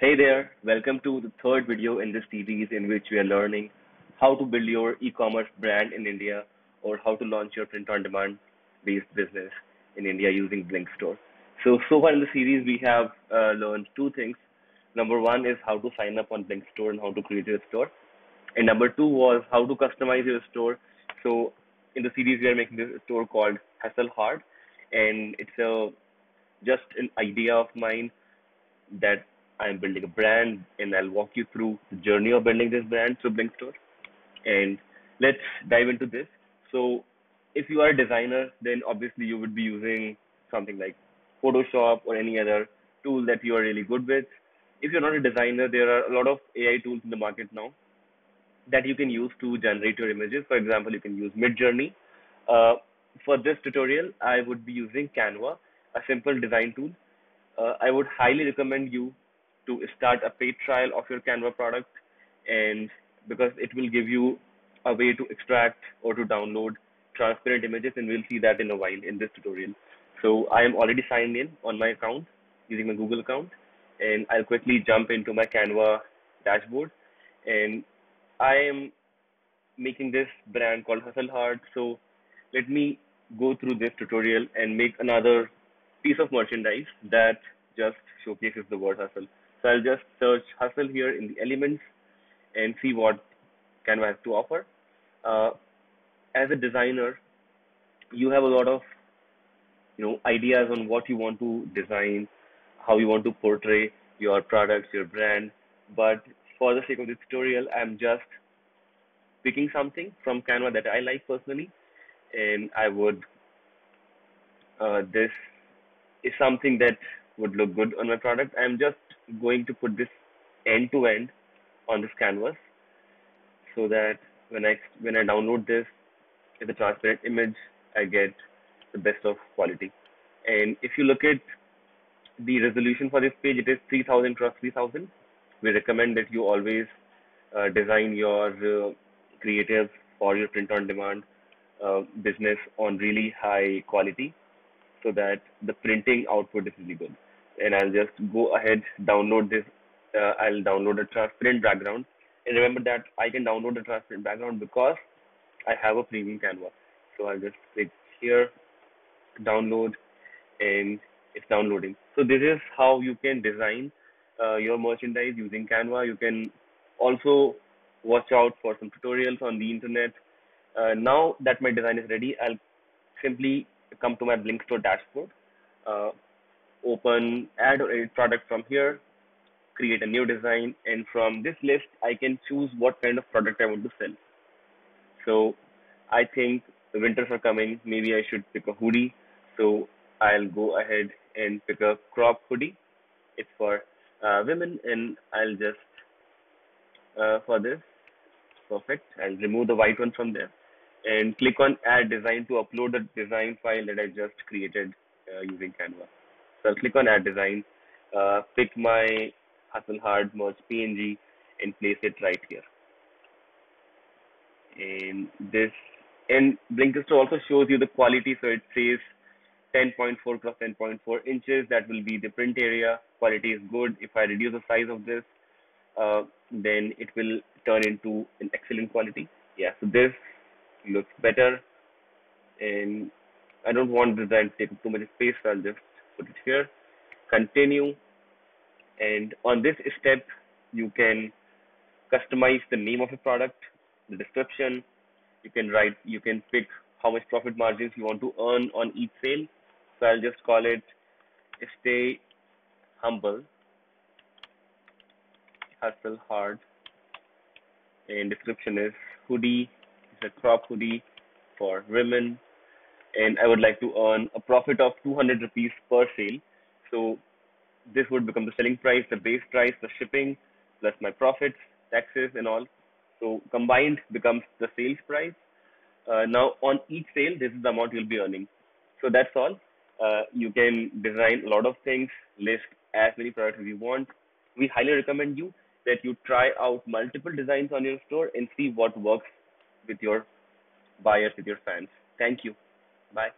Hey there, welcome to the third video in this series in which we are learning how to build your e-commerce brand in India or how to launch your print-on-demand based business in India using Blink Store. So, so far in the series, we have uh, learned two things. Number one is how to sign up on Blink Store and how to create your store. And number two was how to customize your store. So in the series, we are making this store called Hustle Hard. And it's a just an idea of mine that I'm building a brand and I'll walk you through the journey of building this brand through Blinkstore. And let's dive into this. So if you are a designer, then obviously you would be using something like Photoshop or any other tool that you are really good with. If you're not a designer, there are a lot of AI tools in the market now that you can use to generate your images. For example, you can use Midjourney. Uh, for this tutorial, I would be using Canva, a simple design tool. Uh, I would highly recommend you to start a paid trial of your Canva product and because it will give you a way to extract or to download transparent images and we'll see that in a while in this tutorial. So I am already signed in on my account using my Google account and I'll quickly jump into my Canva dashboard and I am making this brand called Hustle Hard. So let me go through this tutorial and make another piece of merchandise that just showcases the word hustle. So I'll just search hustle here in the elements and see what Canva has to offer. Uh, as a designer, you have a lot of you know ideas on what you want to design, how you want to portray your products, your brand. But for the sake of this tutorial, I'm just picking something from Canva that I like personally, and I would uh, this is something that would look good on my product. I'm just going to put this end to end on this canvas so that when I when I download this as a transparent image, I get the best of quality. And if you look at the resolution for this page, it is 3000 cross 3000. We recommend that you always uh, design your uh, creative for your print on demand uh, business on really high quality so that the printing output is really good and I'll just go ahead, download this. Uh, I'll download a transparent background. And remember that I can download a transparent background because I have a premium Canva. So I'll just click here, download, and it's downloading. So this is how you can design uh, your merchandise using Canva. You can also watch out for some tutorials on the internet. Uh, now that my design is ready, I'll simply come to my Blinkstore dashboard. Uh, open add or edit product from here, create a new design, and from this list, I can choose what kind of product I want to sell. So I think the winters are coming. Maybe I should pick a hoodie. So I'll go ahead and pick a crop hoodie. It's for uh, women, and I'll just uh, for this. Perfect. I'll remove the white one from there and click on add design to upload the design file that I just created uh, using Canva. So I'll click on add design, uh, pick my Hustle Hard merge PNG and place it right here. And this and Blinkstore also shows you the quality. So it says 10.4 cross 10.4 inches. That will be the print area. Quality is good. If I reduce the size of this, uh, then it will turn into an excellent quality. Yeah, so this looks better. And I don't want the design to take too much space, so I'll just put it here. Continue. And on this step you can customize the name of a product the description. You can write you can pick how much profit margins you want to earn on each sale. So i'll just call it stay humble hustle hard. And description is hoodie a crop hoodie for women and I would like to earn a profit of 200 rupees per sale. So this would become the selling price, the base price, the shipping, plus my profits, taxes, and all. So combined becomes the sales price. Uh, now on each sale, this is the amount you'll be earning. So that's all. Uh, you can design a lot of things, list as many products as you want. We highly recommend you that you try out multiple designs on your store and see what works with your buyers, with your fans. Thank you. Bye.